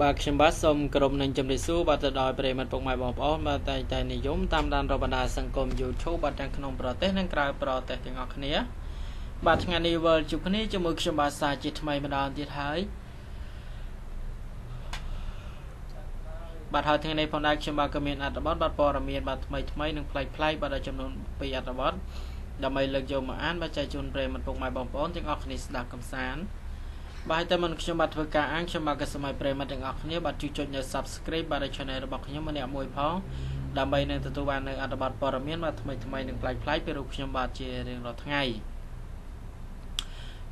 បាទខ្ញុំបាទសូមគោរពនឹងជំរាបសួរបាទទៅដល់ប្រិយមិត្តពុកម៉ែបងប្អូនបាទតែតែនិយមតាមដានរបណ្ដាសង្គម YouTube បាទទាំងក្នុងប្រទេសនិងក្រៅប្រទេសទាំងអស់គ្នា បាទថ្ងៃនេះវិលជួបគ្នាជាមួយខ្ញុំបាទសាជាថ្មីម្ដងទៀតហើយបាទហើយថ្ងៃនេះផងដែរខ្ញុំបាទក៏មានអត្ថបទបាទព័ត៌មានបាទថ្មីថ្មីនិងប្លែកប្លែកបាទចំនួន2អត្ថបទដើម្បីលើកយកមកអានបាទចែកជូនប្រិយមិត្តពុកម៉ែបងប្អូនទាំងអស់គ្នាស្ដាប់កំសាន្ត បាទតែមិនខ្ញុំបាទធ្វើការអានខ្ញុំបាទក៏សម័យប្រិមត្តទាំងអស់គ្នាបាទជួយចុចនៅ Subscribe បាទ Channel របស់ខ្ញុំម្នាក់មួយផងដើម្បីនឹងទទួលបាននៅអត្ថបទព័ត៌មានបាទថ្មីថ្មីនិងប្លែកប្លែកពីរូបខ្ញុំបាទជារៀងរាល់ថ្ងៃ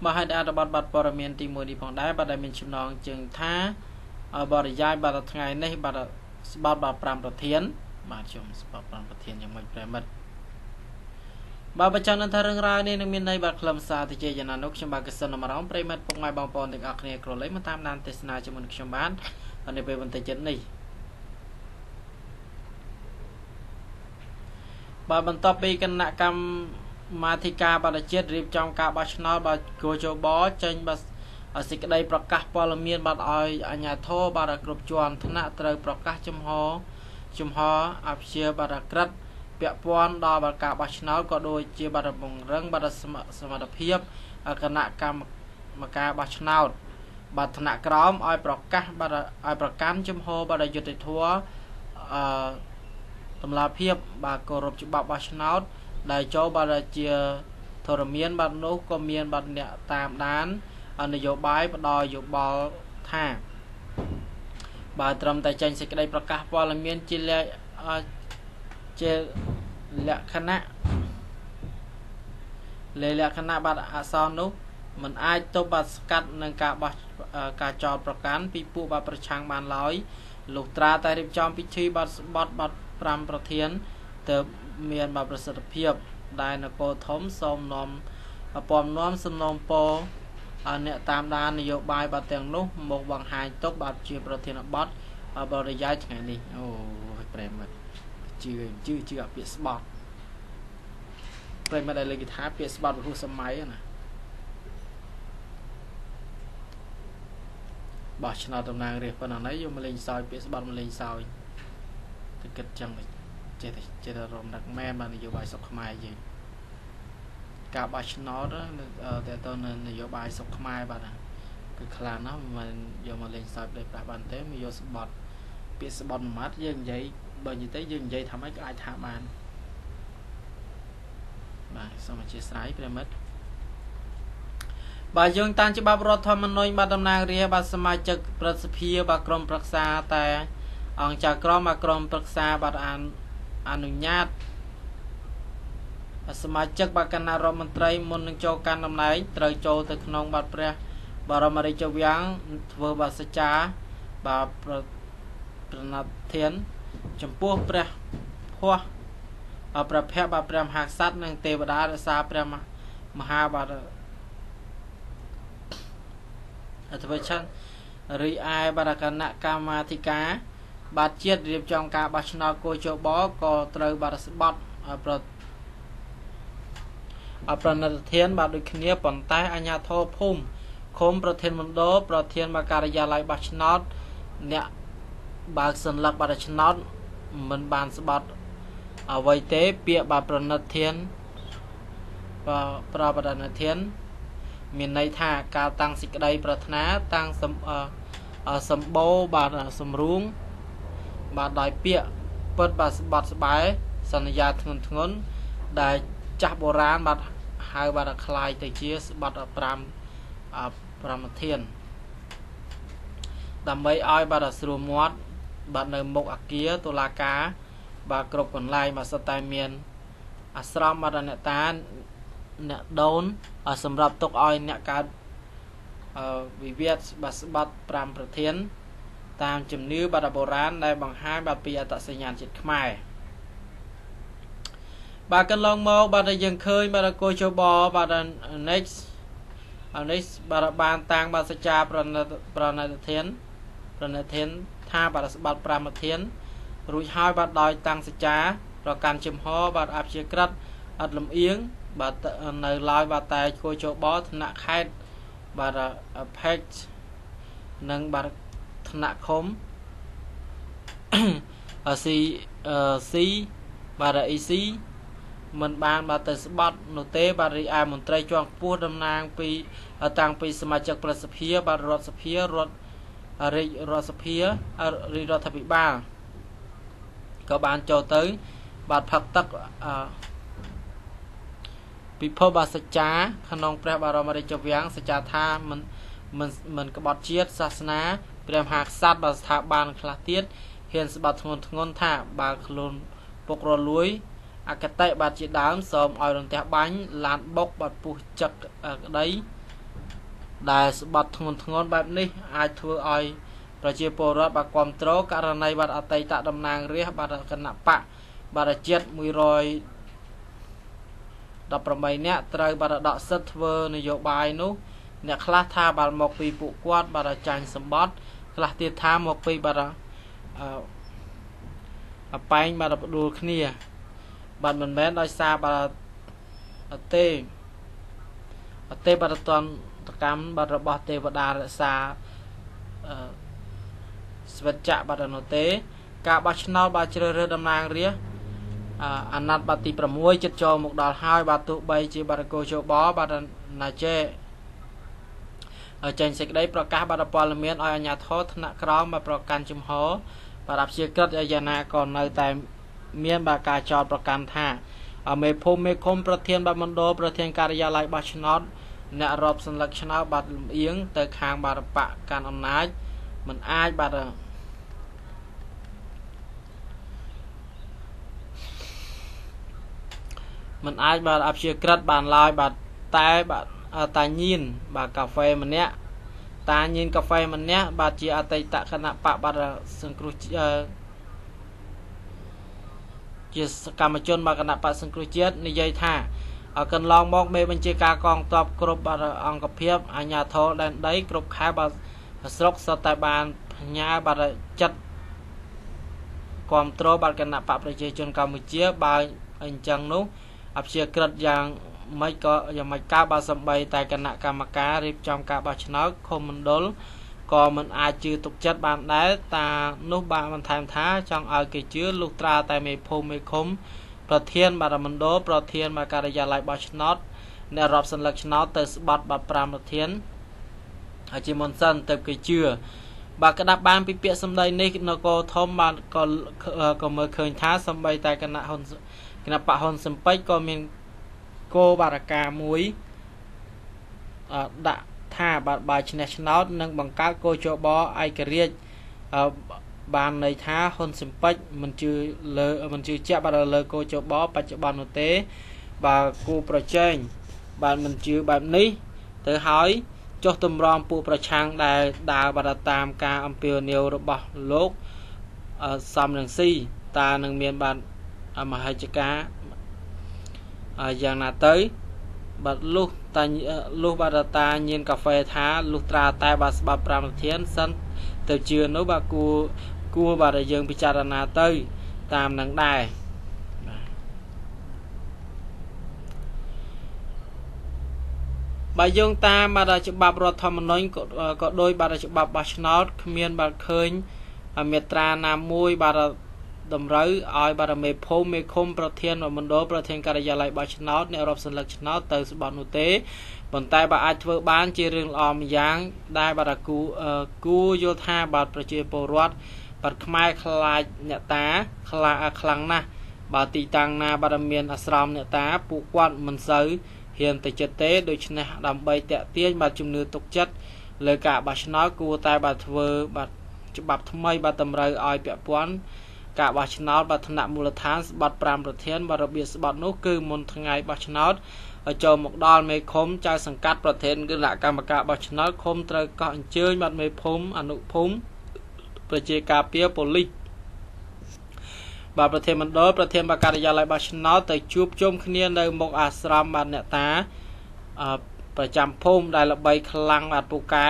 បាទហើយអត្ថបទបាទព័ត៌មានទី1នេះផងដែរបាទដែលមានចំណងជើងថាបរិយាយបាទថ្ងៃនេះបាទស្បត់បាទ5ប្រធានបាទខ្ញុំស្បត់5ប្រធានយ៉ាងម៉េចប្រិមត្ត បាទបញ្ចាំនឹងថារឿងរ៉ាវនេះនឹងមានន័យបាទខ្លឹមសារទៅជាយ៉ាងណានោះខ្ញុំបាទកសិនអមរងប្រិមិត្តពុកម៉ែបងប្អូនទាំងអស់គ្នាក្រឡេកមកតាមដានទេសនាជាមួយខ្ញុំបាទនៅពេលបន្តិចទៀតនេះបាទបន្ទាប់ពីគណៈកម្មមាធិការបាតុជាតិរៀបចំការបោះឆ្នោតបាទគោជបចេញបាទសេចក្តីប្រកាសព័ត៌មានបាទឲ្យអាជ្ញាធរបាទគ្រប់ជាន់ថ្នាក់ត្រូវប្រកាសចំហចំហអភិជាបាទក្រិត ពាក់ព័ន្ធដល់បការបោះឆ្នោតក៏ដូចជាបាត់ពង្រឹងបាត់សមត្ថភាពគណៈកម្មការបោះឆ្នោតបាទថ្នាក់ក្រោមឲ្យប្រកាសបាទឲ្យប្រកាន់ជំហរបាទយុតិធធអឺតម្លាភាពបាទគោរពច្បាប់បោះឆ្នោត ដែលចូលបាទជាធរមានបាទនោះក៏មានបាទអ្នកតាមដាននយោបាយផ្ដល់យោបល់ថាបាទត្រឹមតែចេញសេចក្តីប្រកាសព័ត៌មានជា ជាលក្ខណៈលេលក្ខណៈបាត់អសរនោះมันអាចទប់បាត់ស្កាត់នឹងការបោះការចោតប្រកាន់ពីពួកបាត់ប្រឆាំងបានឡើយលុះត្រាតែរៀបចំពិធីបាត់ស្បត់បាត់5ប្រធានទៅមានបាត់ប្រសិទ្ធភាពដែលនគរធំសូមនាំពំនាំសំណូមពរអ្នកតាមដាននយោបាយបាត់ទាំងនោះមកបង្ហាញទុកបាទជាប្រធានបទបរិយាយថ្ងៃនេះអូប្រេមិត្ត ជឿជឿជឿអាពាក្យស្បត់ប្រិមត្តដែលលើកថាពាក្យស្បត់រហូតសម័យណាបោះឆ្នោតតំណាងរាស្ត្រប៉ុណ្ណឹងហើយយកមកលេងសើចពាក្យស្បត់មកលេងសើចទៅគិតចឹងចេះតែចេះតែរំដឹកមែនបាននយោបាយសុខខ្មែរយើងការបោះឆ្នោតតែទៅនៅនយោបាយសុខខ្មែរបាទគឺខ្លាំងណាស់មិនយកមកលេងសើចដោយប្រាស់បានទេមកយកស្បត់ពាក្យស្បត់មួយម៉ាត់យើងនិយាយ បើនិយាយទៅយើងនិយាយថាម៉េចក៏អាចថាបានបាទសូមអធិស្ឋានប្រិមិត្តបាទយើងតាមច្បាប់រដ្ឋធម្មនុញ្ញបាទតំណាងរាបាទសមាជិកប្រសិទ្ធិបាទក្រុមប្រឹក្សាតែ អង្គចាក្រមបាទក្រុមប្រឹក្សាបាទអនុញ្ញាតសមាជិកបាទគណៈរដ្ឋមន្ត្រីមុននឹងចូលកាន់តំណែងត្រូវចូលទៅក្នុងបាទព្រះបរមរាជវាំងធ្វើបាទសច្ចាបាទប្រណិធាន ចំពោះព្រះភ័ស្ព្រះភ័ក្ត្របាទព្រះមហាក្សត្រនិងទេវតារក្សាព្រះមហាបាទអធិបតីរីឯបាទគណៈកម្មាធិការបាទជាតិរៀបចំការបោះឆ្នោតគោជបក៏ត្រូវបាទស្បត់ប្រអប្រណិតធានបាទដូចគ្នាប៉ុន្តែអាជ្ញាធរភូមិឃុំប្រធានមណ្ឌលប្រធានមកការិយាល័យបោះឆ្នោតអ្នក បើកសัญลักษณ์បាទឆ្នោតមិនបានស្បត់អ្វីទេពាក្យបាទប្រណិតធានប្រប្រណិតធានមានន័យថាការតាំងសេចក្តីប្រាថ្នាតាំងសម្បូរបាទសម្រួងបាទដោយពាក្យពិតបាទស្បត់ស្បែសន្យាធ្ងន់ធ្ងរដែលចាស់បុរាណបាទហៅបាទคล้ายទៅជាស្បត់5 5ធានដើម្បីឲ្យបាទស្រួលមាត់ បាទនៅមុខអាគារតុលាការ បាទគ្រប់កន្លែងបាទសុទ្ធតែមាន អាស្រមបាទអ្នកតាអ្នកដូនសម្រាប់ទុកឲ្យអ្នកកើតវិវាទបាទស្បាត់5ប្រធាន តាមជំនឿបាទបុរាណដែលបង្ហាញបាទពីអត្តសញ្ញាណជាតិខ្មែរបាទកន្លងមកបាទយើងឃើញបាទគោជបបាទ next អានេះបាទបានតាំងបាទសច្ចាប្រណិតប្រណិតធានប្រណិតធាន ថាបាទស្បាត់5ប្រធានរួចហើយបាទដោយតាំងសច្ចាប្រកាន់ជំហរបាទអភិជាក្រិតអត់លំអៀងបាទនៅឡើយបាទតែគួរចូលបថ្នាក់ខេត្តបាទ page និងបាទថ្នាក់ឃុំស៊ីស៊ីបាទ EC មិនបានបាទទៅស្បត់នោះទេបាទរីឯមន្ត្រីជាន់ខ្ពស់តំណាងពីតាំងពីសមាជិកប្រសិទ្ធិបាទរដ្ឋសភារដ្ឋ រាជរដ្ឋសភារាជរដ្ឋាភិបាលក៏បានចូលទៅ បាទផឹកទឹកអឺពិភពបាសច្ចាក្នុងព្រះបរមរាជវាំងសច្ចាថាមិនមិនមិនក្បត់ជាតិសាសនាព្រះមហាក្សត្របើស្ថាប័នខ្លះទៀតហ៊ានស្បត់ធ្ងន់ធ្ងរថាបើខ្លួនពុករលួយអកតេបាទជាដើមសូមឲ្យរន្ទះបាញ់ឡានបុកបាទពុះចឹកក្តី ដែលស្បត់ធ្ងន់ធ្ងរបែបនេះអាចធ្វើឲ្យប្រជាពលរដ្ឋបាទគ្រប់គ្រងករណីបាទអតីតតំណាងរាស្ត្របាទគណៈបកបាទជាតិ118នាក់ត្រូវបាទដកសិទ្ធធ្វើនយោបាយនោះអ្នកខ្លះថាបាទមកពីពួកគាត់បាទចាញ់សម្បត្តិខ្លះទៀតថាមកពីបាទអឺអបែងបាទផ្ដួលគ្នា បាទមិនមែនដោយសារបាទអទេអទេបាទតន កម្មបាទរបស់ទេវតារក្សាអឺស្វិតចៈបាទនោះទេ ការបោះឆ្នោតបាទជ្រើសរើសតំណាងរាស្ត្រអាណត្តិបាទទី6ចិត្តចូលមកដល់ហើយបាទទោះបីជាបាទកោជបបាទណាចេចេញសេចក្តីប្រកាសបាទព័ត៌មានឲ្យអាជ្ញាធរថ្នាក់ក្រោមបាទប្រកាន់ជំហរបាទអព្យាក្រឹតយ៉ាងណាក៏នៅតែមានបាទការចោទប្រកាន់ថាមេភូមិមេឃុំប្រធានបាទមណ្ឌលប្រធានការិយាល័យបោះឆ្នោត អ្នករាប់សន្លឹកឆ្នោតបាទលំអៀងទៅខាងបាទបកកាន់អំណាចมันអាចបាទมันអាចបាទអព្យាក្រឹតបានឡើយបាទតែបាទតាញៀនបាទកាហ្វេម្នាក់តាញៀនកាហ្វេម្នាក់បាទជាអតីតគណៈបកបាទសង្គ្រោះជាសកម្មជនបាទគណៈបកសង្គ្រោះជាតិនិយាយថា កន្លងមកមេបញ្ជាការកងទ័ពគ្រប់បាទអង្គភាពអាជ្ញាធរដែនដីគ្រប់ខេត្តបាទស្រុកសុទ្ធតែបានផ្ញើបាទចិត្តគ្រប់គ្រងបាទគណៈបកប្រជាជនកម្ពុជាបើអញ្ចឹងនោះអព្យាក្រឹតយ៉ាងមិនក៏យ៉ាងមិនកើតបើសំបីតែគណៈកម្មការរៀបចំការបោះឆ្នោតឃុំមណ្ឌលក៏មិនអាចជឿទុកចិត្តបានដែរតានោះបានបន្ថែមថាចង់ឲ្យគេជឿលុះត្រាតែមេភូមិមេឃុំ ប្រធានបារមណ្ឌលប្រធានមកការិយាល័យបោះឆ្នោតអ្នករាប់សន្លឹកឆ្នោតទៅស្បត់បាត់5ប្រធានហើយជាមុនសិនទៅគេជឿបាទក្តាប់បានពីពាក្យសម្ដីនេះនគរធំបានក៏ក៏មើលឃើញថាសំបីតែគណៈហ៊ុនគណៈបហ៊ុនសំពេចក៏មានគោបារកាមួយដាក់ថាបាទបើឈ្នះឆ្នោតនឹងបង្កើតគោចបឯករាជ្យ បានន័យថាហ៊ុនស៊ិមពេចមិនជឿលើមិនជឿជាក់បាទលើគោចបបច្ចុប្បន្ននោះទេបើគូប្រជែងបាទមិនជឿបែបនេះ ទៅហើយចុះតម្រាំពួកប្រឆាំងដែលដើរបាទតាមការអំពាវនាវរបស់លោកសំរងស៊ីតើនឹងមានបាទមហិច្ឆកាយ៉ាងណាទៅបាទលុះតាលុះបាទតាញៀនកាហ្វេថាលុះត្រាតែបាទស្បាប់5ប្រធានសិនទៅជឿនោះបាទគួរ គួរបាទយើងពិចារណាទៅ តាមនឹងដែរបើយោងតាមបាទច្បាប់រដ្ឋធម្មនុញ្ញក៏ដោយបាទច្បាប់បោះឆ្នោតគ្មានបាទឃើញមេត្រាណាមួយបាទតម្រូវឲ្យបារមេភូមិមេឃុំប្រធានមណ្ឌលប្រធានការិយាល័យបោះឆ្នោតអ្នករាប់សន្លឹកឆ្នោតទៅស្បត់នោះទេប៉ុន្តែបើអាចធ្វើបានជារឿងល្អម្យ៉ាង ដែលបាទគូគូយល់ថាបាទប្រជាពលរដ្ឋ បាទខ្មែរខ្លាចអ្នកតាខ្លាខ្លាំងណាស់បើទីតាំងណាបាទមានអាស្រមអ្នកតាពួកគាត់មិនសូវហ៊ានទៅចិត្តទេដូច្នេះដើម្បីតាក់ទាញបាទជំនឿទុកចិត្តលើការបោះឆ្នោតគួរតែបាទធ្វើបាទច្បាប់ថ្មីបាទតម្រូវឲ្យពាក់ព័ន្ធការបោះឆ្នោតបាទថ្នាក់មូលដ្ឋានស្បត់5ប្រធានបាទរបៀបស្បត់នោះគឺមុនថ្ងៃបោះឆ្នោតចូលមកដល់មេឃុំចៅសង្កាត់ប្រធានគណៈកម្មការបោះឆ្នោតឃុំត្រូវកោះអញ្ជើញបាទមេភូមិអនុភូមិ ប្រជាការពារប៉ូលីសបាទប្រធានមណ្ឌលប្រធានបការិយាល័យបោះឆ្នោតទៅជួបជុំគ្នានៅមុខអាស្រមបាទអ្នកតាប្រចាំភូមិដែលល្បីខ្លាំងបាទពូកែ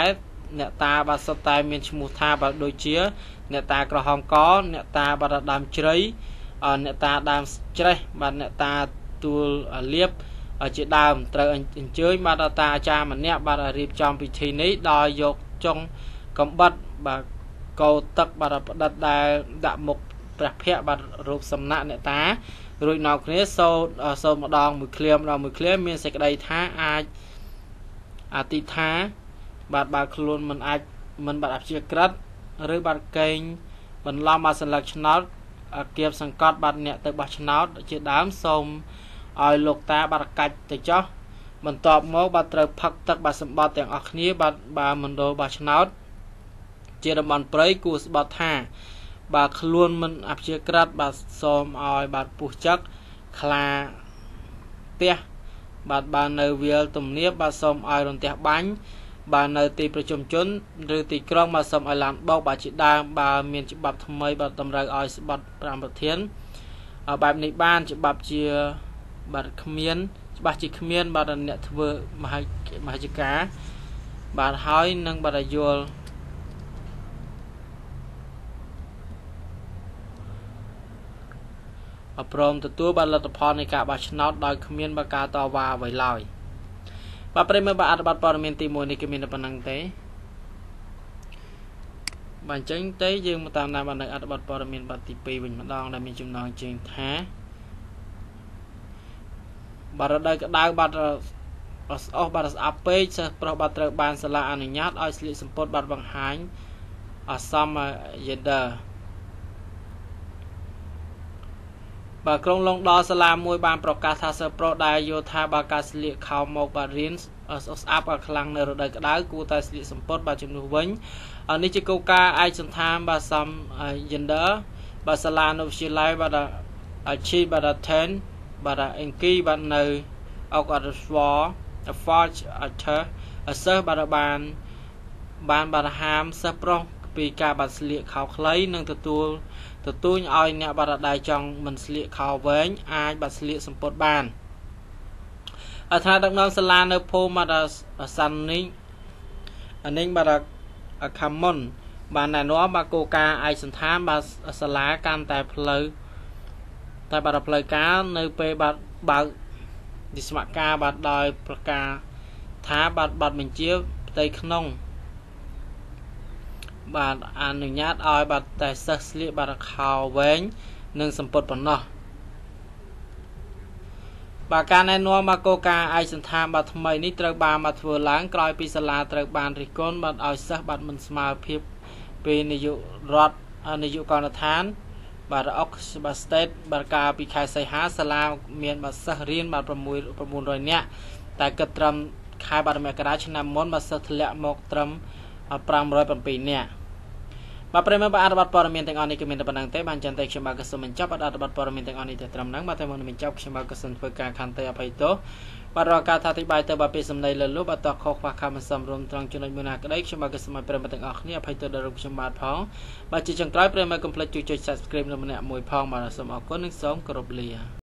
អ្នកតាបាទសុទ្ធតែមានឈ្មោះថាបាទដូចជា អ្នកតាក្រហមកអ្នកតាបាទដើមជ្រៃអ្នកតាដើមច្រេះបាទអ្នកតាទួលលៀបជាដើមត្រូវអញ្ជើញបាទតាអាចារ្យម្នាក់បាទរៀបចំពិធីនេះដោយយកចុងកំបិតបាទ កោទឹកបាទផ្ដិតដែលដាក់មុខព្រះភ័ក្ត្របាទរូបសំណាក់អ្នកតារួចនាំគ្នាសូត្រសូត្រម្ដងមួយឃ្លាម្ដងមួយឃ្លាមានសេចក្តីថាអាចអតិថា បាទបើខ្លួនមិនអាចមិនបាទអព្យាក្រឹតឬបាទកេងបន្លំបាទសន្លឹកឆ្នោតគៀបសង្កត់បាទអ្នកទៅបោះឆ្នោតជាដើមសូមឲ្យលោកតាបាទកាច់ទៅចោះបន្ទាប់មកបាទត្រូវផឹកទឹកបាទសម្បត្តិទាំងអស់គ្នាបាទបើមណ្ឌលបោះឆ្នោត ជាតំបន់ព្រៃគួរស្បត់ថាបាទខ្លួនមិនអព្យាក្រឹតបាទសូមឲ្យបាទពុះចឹកខ្លាផ្ទះបាទបាននៅវាលទំនាបបាទសូមឲ្យរន្ទះបាញ់បាទនៅទីប្រជុំជនឬទីក្រុងបាទសូមឲ្យឡានបោកបាទជាដើមបើមានច្បាប់ថ្មីបាទតម្រូវឲ្យស្បត់5ប្រធានបែបនេះបានច្បាប់ជាបាទគ្មានច្បាស់ជាគ្មានបាទអ្នកធ្វើមហាមហាជការបាទហើយនឹងបាទយល់ អព្រមទទួលបានលទ្ធផលនៃការបោះឆ្នោតដោយគ្មានបការតវ៉ាអ្វីឡើយបាទប្រិមបាទអត្ថបទព័ត៌មានទី1នេះគឺមានតែប៉ុណ្្នឹងទេបាទអញ្ចឹងទេយើងមកតាមដានបាននៅអត្ថបទព័ត៌មានបាត់ទី2វិញម្ដងដែលមានចំណងជើងថាបាទរដូវក្តៅបាទស្អស់បាទស្អាប់ពេកសិស្សប្រុសបាទត្រូវបានសាលាអនុញ្ញាតឲ្យស្លៀកសំពត់បាទបង្ហាញអសមយេដឺ បាទក្រុងឡុងដល់សាលាមួយបានប្រកាសថាសិស្សប្រុសដែលយល់ថាបើការស្លៀកខោមកបាទរៀនស្អាប់ក៏ខ្លាំងនៅរដូវក្តៅគួរតែស្លៀកសំពត់បាទជំនួសវិញនេះជាគោលការណ៍ឯកសន្តានបាទសំ gender បាទសាលានៅវិទ្យាល័យបាទអាជីពបាទ10បាទអង្គីបាទនៅអុកអត់ស្វ Forge Archer សិស្សបាទបានបានបាទហាមសិស្សប្រុសពីការបាទស្លៀកខោខ្លីនិងទទួល ទទូញឲ្យអ្នកបារដៃចង់មិនស្លៀកខោវែងអាចបាត់ស្លៀកសម្ពត់បានអត្ថាដឹកនាំសាលានៅភូមិបាត់សាន់នីងអានេះបាត់ខាមុនបានណែនាំបាគោការឯកសន្តានបាទសាលាកាន់តែផ្លូវតែបាត់ផ្លូវការនៅពេលបាត់បើកវិស្វការបាទដោយប្រកាសថាបាត់បាត់បញ្ជាផ្ទៃក្នុង បាទអនុញ្ញាតឲ្យបាទតែសិស្សស្លៀកបាទខោវែងនិងសម្ពត់ប៉ុណ្ណោះបាទការណែនាំមកកោការឯកសន្តានបាទថ្មីនេះត្រូវបានមកធ្វើឡើងក្រោយពីសាលាត្រូវបានរិះគន់បាទឲ្យសិស្សបាទមិនស្មើភាពពីនាយករដ្ឋនាយកករដ្ឋានបាទអុកបាទ state បាទកាលពីខែសីហាសាលាមានបាទសិស្សរៀនបាទ6 900នាក់តែគិតត្រឹមខែបាទមករាឆ្នាំមុនបាទសិស្សធ្លាក់មកត្រឹម507នាក់ បាទប្រិមបាទអត្ថបទព័ត៌មានទាំងអស់នេះគឺមានតែប៉ុណ្្នឹងទេបានចាំតែខ្ញុំបាទក៏សូមបញ្ចប់អត្ថបទព័ត៌មានទាំងអស់នេះតែត្រឹមហ្នឹងបាទតែមុននឹងបញ្ចប់ខ្ញុំបាទក៏សូមធ្វើការខន្តីអភ័យទោសបាទរកការថាអធិប្បាយទៅបាទពីសំណេរលើលុបបាទតោះខុសខ្វះខាតមិនសមរម្យត្រង់ចំណុចមួយណាក្តីខ្ញុំបាទក៏សូមឲ្យប្រិមទាំងអស់គ្នាអភ័យទោសដល់រូបខ្ញុំបាទផងបាទជាចុងក្រោយប្រិមកុំភ្លេចជួយចុច Subscribe នៅម្នាក់មួយផងបាទសូមអរគុណនិងសូមគោរពលា